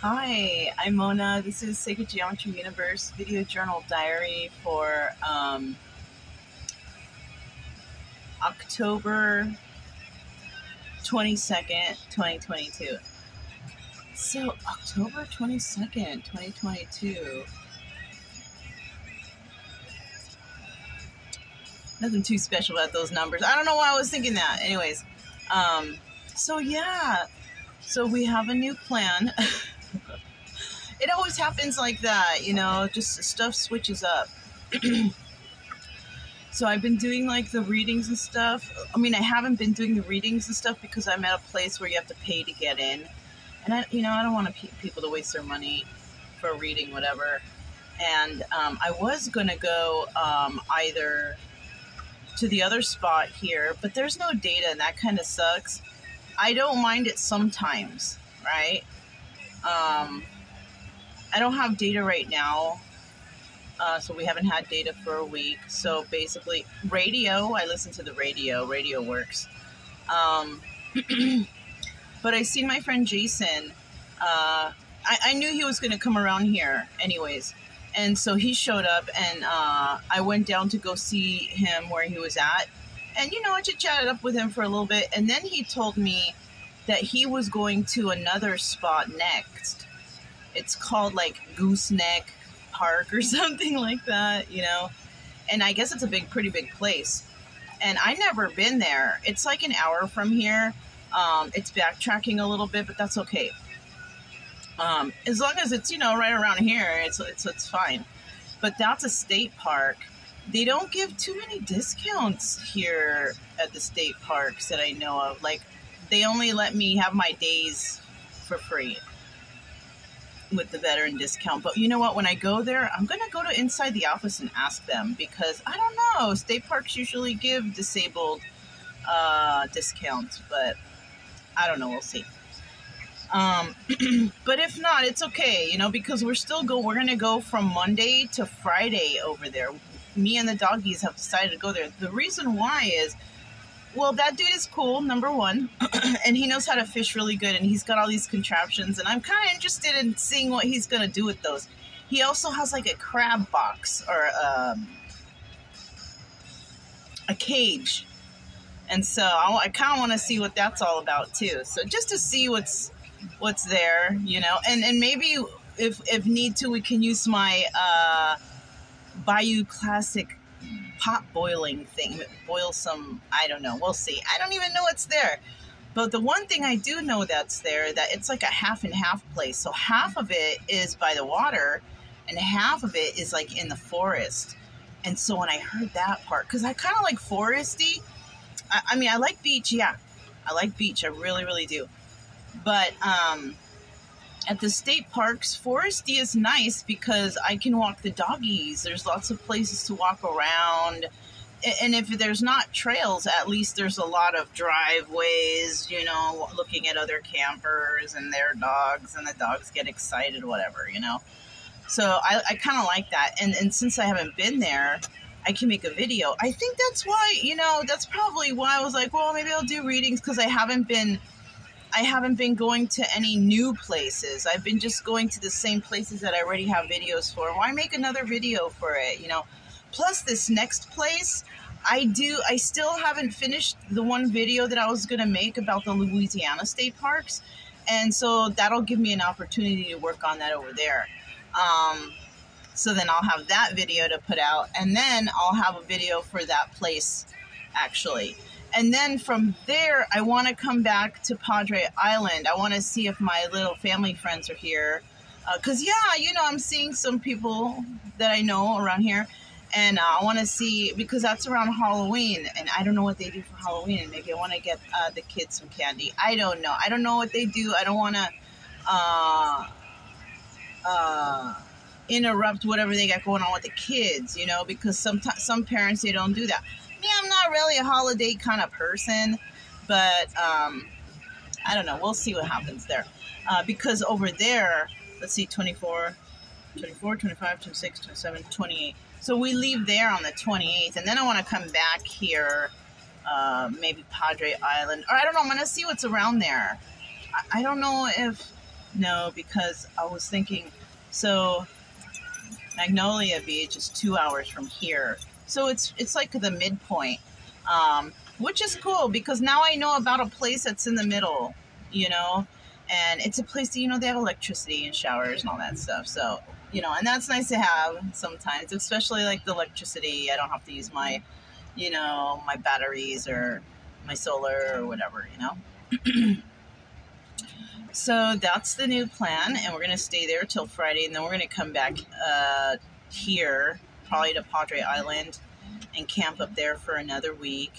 Hi, I'm Mona. This is Sacred Geometry Universe video journal diary for um, October 22nd, 2022. So, October 22nd, 2022. Nothing too special about those numbers. I don't know why I was thinking that. Anyways, um, so yeah, so we have a new plan. it always happens like that, you know, just stuff switches up. so I've been doing like the readings and stuff. I mean, I haven't been doing the readings and stuff because I'm at a place where you have to pay to get in. And I, you know, I don't want pe- people to waste their money for a reading, whatever. And um, I was going to go um, either to the other spot here, but there's no data and that kind of sucks. I don't mind it sometimes, right? Um, I don't have data right now. Uh, so we haven't had data for a week. So basically, radio, I listen to the radio. Radio works. Um, but I seen my friend Jason. Uh, I, I knew he was going to come around here, anyways. And so he showed up, and uh, I went down to go see him where he was at. And, you know, I just chatted up with him for a little bit. And then he told me that he was going to another spot next it's called like Gooseneck Park or something like that, you know. And I guess it's a big, pretty big place. And I never been there. It's like an hour from here. Um, it's backtracking a little bit, but that's okay. Um, as long as it's you know right around here, it's it's it's fine. But that's a state park. They don't give too many discounts here at the state parks that I know of. Like they only let me have my days for free with the veteran discount. But you know what? When I go there, I'm going to go to inside the office and ask them because I don't know. State parks usually give disabled uh, discounts, but I don't know. We'll see. Um, but if not, it's okay, you know, because we're still go. We're gonna go from Monday to Friday over there. Me and the doggies have decided to go there. The reason why is well, that dude is cool, number one, and he knows how to fish really good, and he's got all these contraptions, and I'm kind of interested in seeing what he's gonna do with those. He also has like a crab box or um, a cage, and so I, I kind of want to see what that's all about too. So just to see what's what's there, you know, and and maybe if if need to, we can use my uh, Bayou Classic pot boiling thing. Boil some, I don't know. We'll see. I don't even know what's there. But the one thing I do know that's there, that it's like a half and half place. So half of it is by the water, and half of it is like in the forest. And so when I heard that part, because I kind of like foresty. I, I mean, I like beach, yeah. I like beach. I really, really do. But um, at the state parks, foresty is nice because I can walk the doggies. There's lots of places to walk around. And if there's not trails, at least there's a lot of driveways, you know, looking at other campers and their dogs, and the dogs get excited, whatever, you know. So I, I kind of like that. And, and since I haven't been there, I can make a video. I think that's why, you know, that's probably why I was like, well, maybe I'll do readings because I haven't been I haven't been going to any new places. I've been just going to the same places that I already have videos for. Why make another video for it, you know? Plus this next place, I do I still haven't finished the one video that I was going to make about the Louisiana state parks. And so that'll give me an opportunity to work on that over there. Um, so then I'll have that video to put out and then I'll have a video for that place actually. And then from there, I want to come back to Padre Island. I want to see if my little family friends are here. Because, uh, yeah, you know, I'm seeing some people that I know around here. And uh, I want to see, because that's around Halloween. And I don't know what they do for Halloween. And maybe I want to get uh, the kids some candy. I don't know. I don't know what they do. I don't want to uh, uh, interrupt whatever they got going on with the kids, you know, because sometimes some parents, they don't do that me, I'm not really a holiday kind of person, but um, I don't know. We'll see what happens there. Uh, because over there, let's see, 24, 24, 25, 26, 27, 28. So we leave there on the 28th, and then I want to come back here, uh, maybe Padre Island, or I don't know. I'm to see what's around there. I, I don't know if no, because I was thinking, so Magnolia Beach is two hours from here, so it's it's like the midpoint, um, which is cool because now I know about a place that's in the middle, you know, and it's a place that you know they have electricity and showers and all that stuff. So you know, and that's nice to have sometimes, especially like the electricity. I don't have to use my, you know, my batteries or my solar or whatever, you know. so that's the new plan, and we're gonna stay there till Friday, and then we're gonna come back uh, here, probably to Padre Island, and camp up there for another week.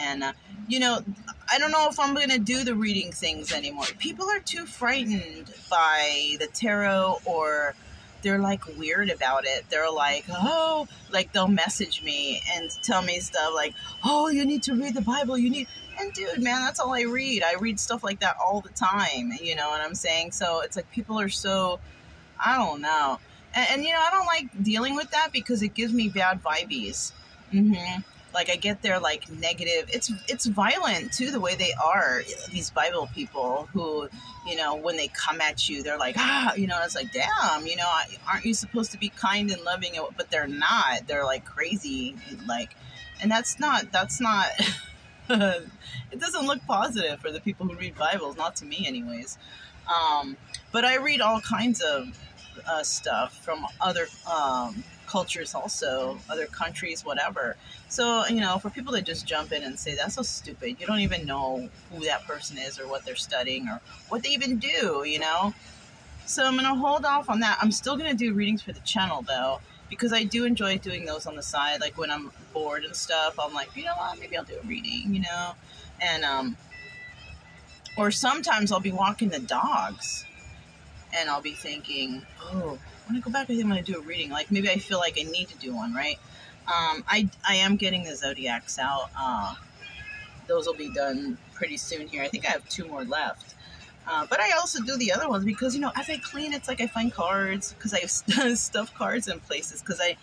And uh, you know, I don't know if I'm gonna do the reading things anymore. People are too frightened by the tarot or they're like weird about it. They're like, oh, like they'll message me and tell me stuff like, oh, you need to read the Bible. You need, and dude, man, that's all I read. I read stuff like that all the time. You know what I'm saying? So it's like people are so, I don't know. And, and you know, I don't like dealing with that because it gives me bad vibes. Mm-hmm like I get their like negative. It's it's violent too the way they are. These Bible people who, you know, when they come at you, they're like ah, you know. It's like damn, you know, aren't you supposed to be kind and loving? But they're not. They're like crazy, like, and that's not that's not. it doesn't look positive for the people who read Bibles, not to me, anyways. Um, but I read all kinds of uh, stuff from other um, cultures also, other countries, whatever. So, you know, for people to just jump in and say, that's so stupid, you don't even know who that person is or what they're studying or what they even do, you know? So I'm to hold off on that. I'm still to do readings for the channel though, because I do enjoy doing those on the side. Like when I'm bored and stuff, I'm like, you know what, maybe I'll do a reading, you know? And, um, or sometimes I'll be walking the dogs and I'll be thinking, oh, when I go back, I think I'm going to do a reading. Like maybe I feel like I need to do one, right? Um, I, I am getting the zodiacs out. Uh, those will be done pretty soon here. I think I have two more left. Uh, but I also do the other ones because you know as I clean, it's like I find cards because I have stuff cards in places because I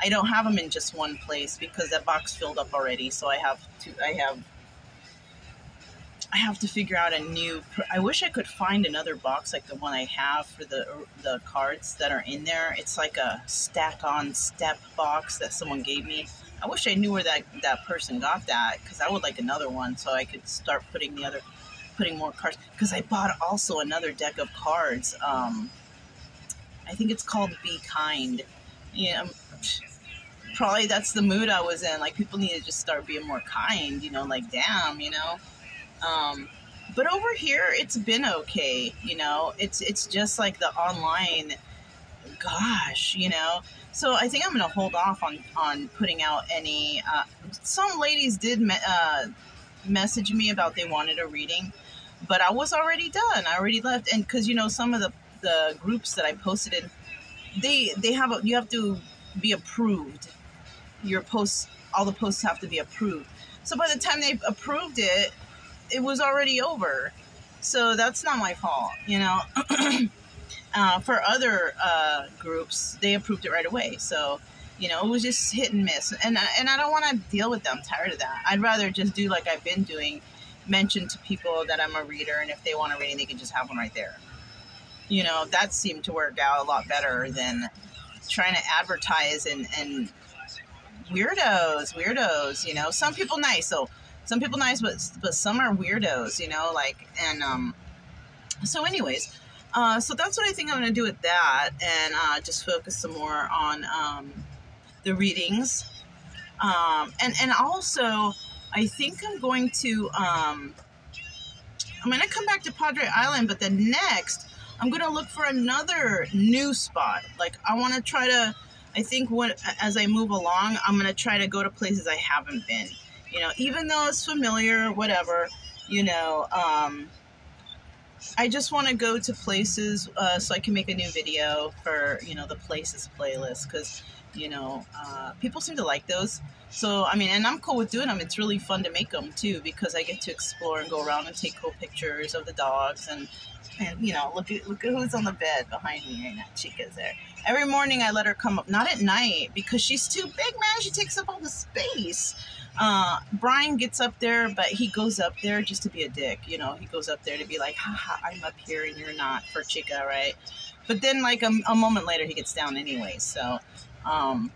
I don't have them in just one place because that box filled up already. So I have to I have I have to figure out a new. I wish I could find another box like the one I have for the the cards that are in there. It's like a stack on step box that someone gave me. I wish I knew where that that person got that because I would like another one so I could start putting the other, putting more cards. Because I bought also another deck of cards. Um, I think it's called Be Kind. Yeah, probably that's the mood I was in. Like people need to just start being more kind. You know, like damn, you know um, but over here, it's been okay. You know, it's it's just like the online. Gosh, you know. So I think I'm to hold off on on putting out any. Uh, some ladies did me- uh, message me about they wanted a reading, but I was already done. I already left, and because you know some of the the groups that I posted in, they they have a, you have to be approved. Your posts, all the posts have to be approved. So by the time they approved it, it was already over. So that's not my fault, you know. uh, for other uh, groups, they approved it right away. So, you know, it was just hit and miss. And, and I don't want to deal with them. I'm tired of that. I'd rather just do like I've been doing, mention to people that I'm a reader, and if they want a reading, they can just have one right there. You know, that seemed to work out a lot better than trying to advertise and, and weirdos, weirdos, you know. Some people nice, so some people nice, but but some are weirdos, you know, like and um. So, anyways, uh, so that's what I think I'm to do with that, and uh, just focus some more on um, the readings, um, and and also I think I'm going to um, I'm to come back to Padre Island, but then next I'm going to look for another new spot. Like I want to try to. I think what as I move along, I'm going to try to go to places I haven't been you know, even though it's familiar, whatever, you know, um, I just want to go to places uh, so I can make a new video for, you know, the places playlist because, you know, uh, people seem to like those. So, I mean, and I'm cool with doing them. It's really fun to make them too because I get to explore and go around and take cool pictures of the dogs and, and you know, look at look at who's on the bed behind me right now. Chica's there. Every morning I let her come up, not at night because she's too big, man. She takes up all the space. Uh, Brian gets up there, but he goes up there just to be a dick. You know, he goes up there to be like, haha, I'm up here and you're not for Chica, right? But then, like, a, a moment later, he gets down anyway. So, um,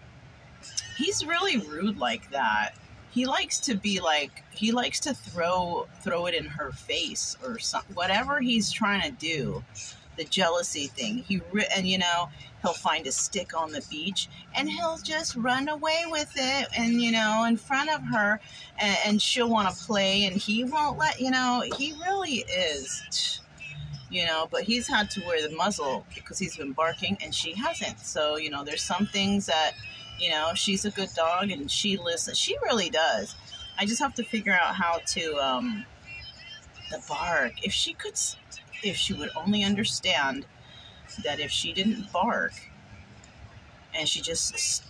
he's really rude like that. He likes to be like, he likes to throw throw it in her face or something. Whatever he's trying to do, the jealousy thing. He and you know he'll find a stick on the beach and he'll just run away with it and you know in front of her and, and she'll want to play and he won't let you know he really is you know but he's had to wear the muzzle because he's been barking and she hasn't. So you know there's some things that you know she's a good dog and she listens she really does. I just have to figure out how to um the bark. If she could if she would only understand that if she didn't bark and she just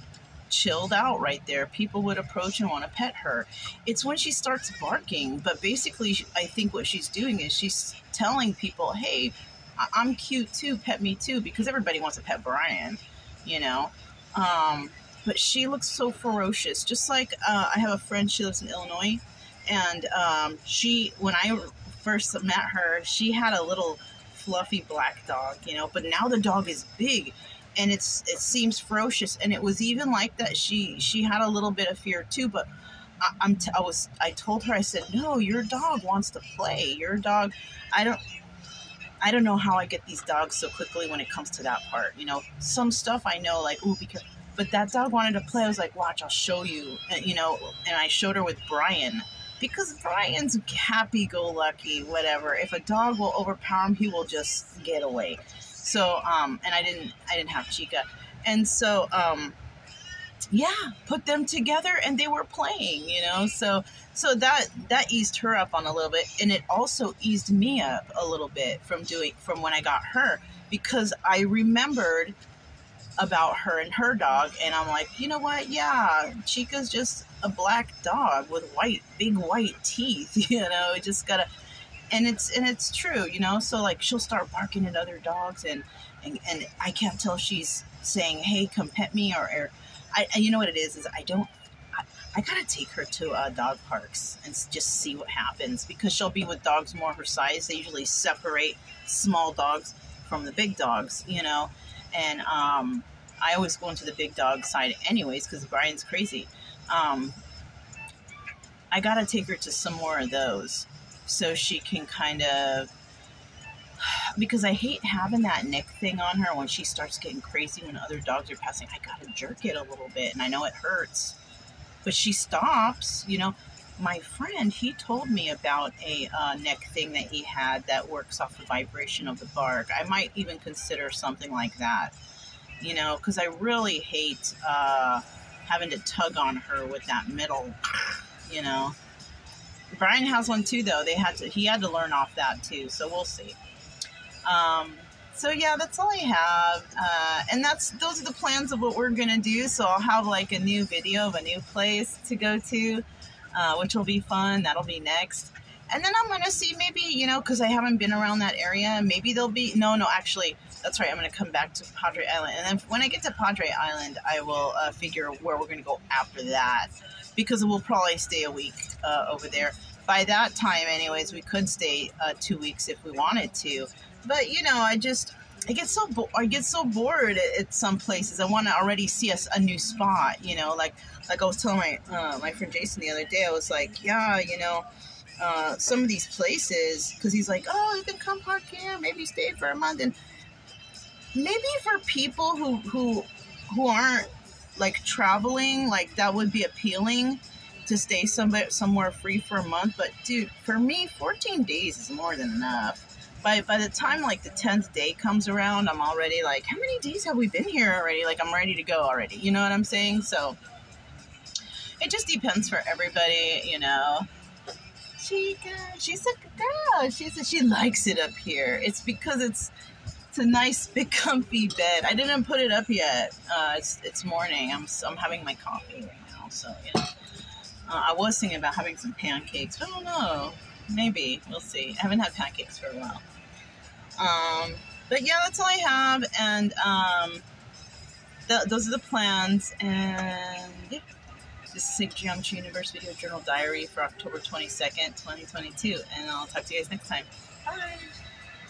chilled out right there, people would approach and want to pet her. It's when she starts barking, but basically, I think what she's doing is she's telling people, hey, I'm cute too, pet me too, because everybody wants to pet Brian, you know. Um, but she looks so ferocious. Just like uh, I have a friend, she lives in Illinois, and um, she, when I first met her, she had a little fluffy black dog, you know, but now the dog is big and it's it seems ferocious. And it was even like that she she had a little bit of fear too but I, I'm t- I was I told her I said no your dog wants to play. Your dog I don't I don't know how I get these dogs so quickly when it comes to that part you know. Some stuff I know like oh because but that dog wanted to play. I was like watch I'll show you. And, you know and I showed her with Brian because Brian's happy go lucky, whatever. If a dog will overpower him, he will just get away. So, um, and I didn't, I didn't have Chica, and so, um, yeah, put them together, and they were playing, you know. So, so that that eased her up on a little bit, and it also eased me up a little bit from doing from when I got her because I remembered about her and her dog, and I'm like, you know what? Yeah, Chica's just a black dog with white, big white teeth. You know, it just gotta, and it's and it's true. You know, so like she'll start barking at other dogs, and and, and I can't tell she's saying, "Hey, come pet me," or, or I, you know what it is is I don't. I, I gotta take her to uh, dog parks and just see what happens because she'll be with dogs more her size. They usually separate small dogs from the big dogs, you know, and um, I always go into the big dog side anyways because Brian's crazy. Um, I gotta take her to some more of those so she can kind of because I hate having that neck thing on her when she starts getting crazy when other dogs are passing. I gotta jerk it a little bit, and I know it hurts, but she stops. You know, my friend he told me about a uh, neck thing that he had that works off the vibration of the bark. I might even consider something like that. You know, because I really hate. Uh, having to tug on her with that middle, you know. Brian has one too, though. They had to. He had to learn off that too. So we'll see. Um, so yeah, that's all I have, uh, and that's those are the plans of what we're gonna do. So I'll have like a new video of a new place to go to, uh, which will be fun. That'll be next, and then I'm gonna see maybe you know because I haven't been around that area. Maybe there'll be no, no. Actually, that's right. I'm going to come back to Padre Island, and then when I get to Padre Island, I will uh, figure where we're going to go after that, because we'll probably stay a week uh, over there. By that time, anyways, we could stay uh, two weeks if we wanted to. But you know, I just I get so bo- I get so bored at, at some places. I want to already see us a new spot. You know, like like I was telling my uh, my friend Jason the other day. I was like, yeah, you know. Uh, some of these places because he's like, oh, you can come park here, maybe stay for a month, and maybe for people who who who aren't like traveling, like that would be appealing to stay somewhere somewhere free for a month. But dude, for me, 14 days is more than enough. By by the time like the 10th day comes around, I'm already like, how many days have we been here already? Like I'm ready to go already. You know what I'm saying? So it just depends for everybody, you know. She she's a girl. She said she likes it up here. It's because it's it's a nice big comfy bed. I didn't put it up yet. Uh, it's it's morning. I'm I'm having my coffee right now, so yeah. Uh, I was thinking about having some pancakes, but I don't know. Maybe we'll see. I haven't had pancakes for a while. Um, but yeah, that's all I have, and um, th- those are the plans. And yeah, This is Sacred Geometry Universe Video Journal Diary for October 22nd, 2022. And I'll talk to you guys next time. Bye.